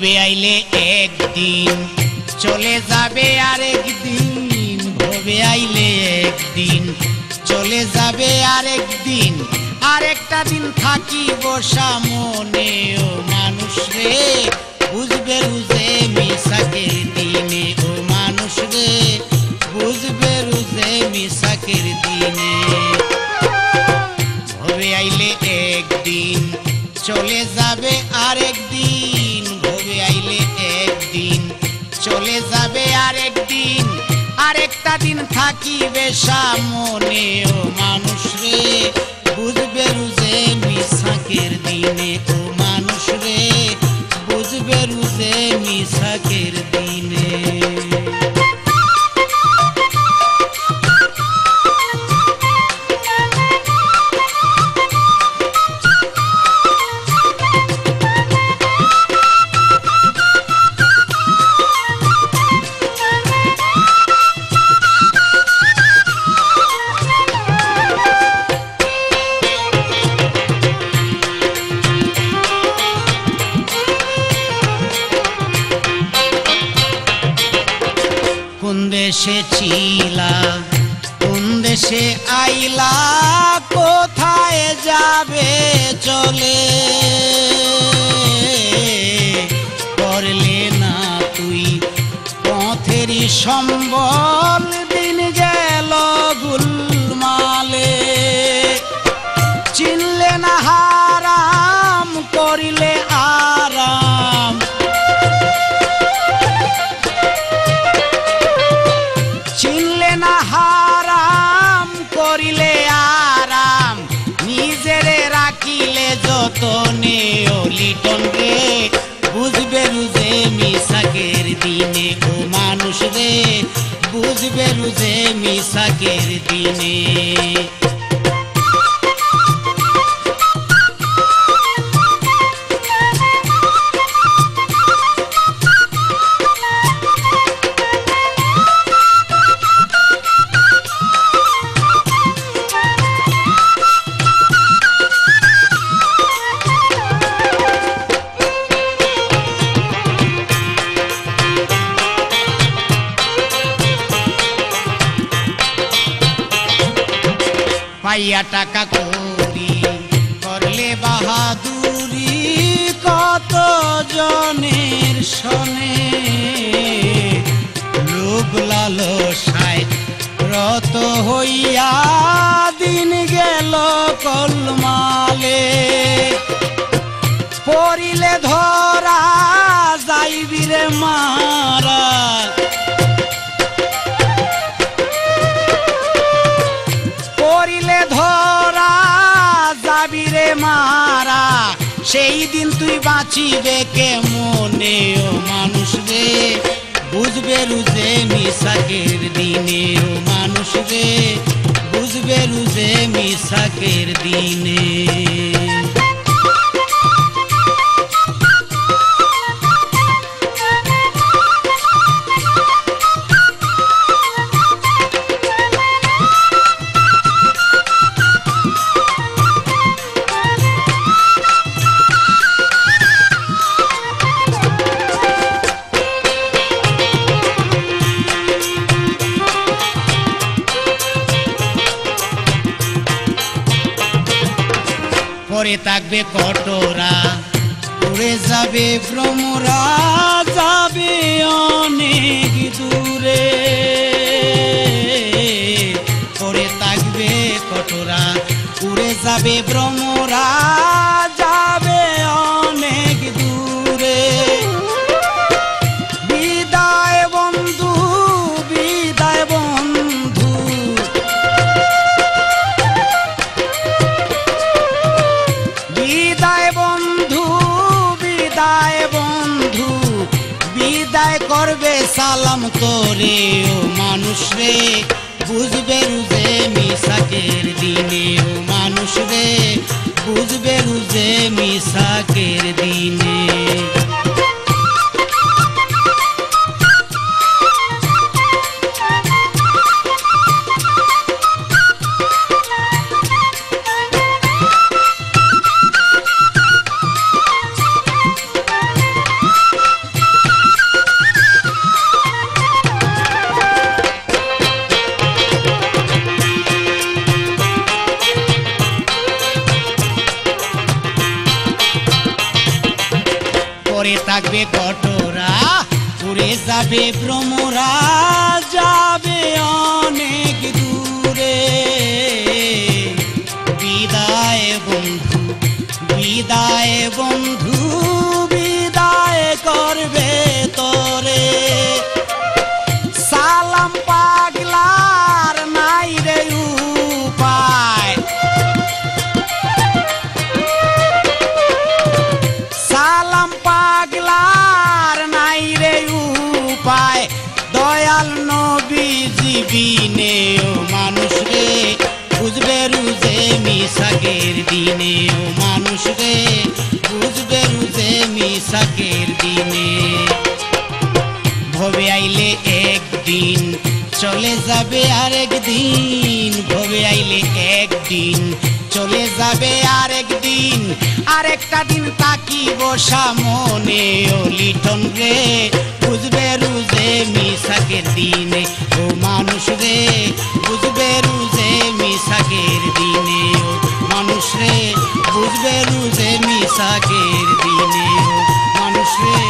ভবে আইলে একদিন? চলে যাবে আর একদিন ভবে আইলে একদিন? চলে যাবে আরেকদিন আর আরেকটা দিন থাকিব সামনে ও মানুষ রে, বুঝবে রুজে মিশাকে দিনে। আরেকটা দিন থাকিবে সামনে ও মানুষ রে। বুঝবে রুজে মিশাকের দিনে ও দেশে ছিলা কোন দেশে আইলা কোথায় যাবে চলে? মিশাকের দিনে পাইয়া টাকা করি করলে বাহাদুরি কত জনের শনে? লোভ লালসায় রত হইয়া দিন গেল কলমালে। পড়িলে ধরা যাইবিরে মারা সেই দিন তুই বাঁচিবে কে মনে ও মানুষ রে? বুঝবে রুজে মিশাকের দিনে ও মানুষ রে? বুঝবে রুজে মিশাকের দিনে। পরে থাকবে কটরা। উড়ে যাবে ভ্রমরা, যাবে অনেক দূরে। পরে থাকবে কটরা, উড়ে যাবে ভ্রমরা করবে সালাম করে ও মানুষ রে, বুঝবে রুজে মিশাকের দিনে ও মানুষ রে, বুঝবে রুজে মিশাকের দিনে। থাকবে কটোরা ঘুরে যাবে ভ্রমরা যাবে অনেক দূরে। বিদায় বন্ধু বিদায় বন্ধু রুজে মিসাকের দিনে ও মানুষ রে, বুঝবে রুজে মিসাকের দিনে। ভবে আইলে একদিন চলে যাবে আরেক দিন ভবে আইলে একদিন চলে যাবে আরেক দিন আরেকটা দিন তাকিব সামনে ও লিটন রে, বুঝবে রুজে মিসাকের দিনে ও মানুষ রে, বুঝবে রুজে मनुष्य बुझ गलू जे मिसा केर दिने मनुष्य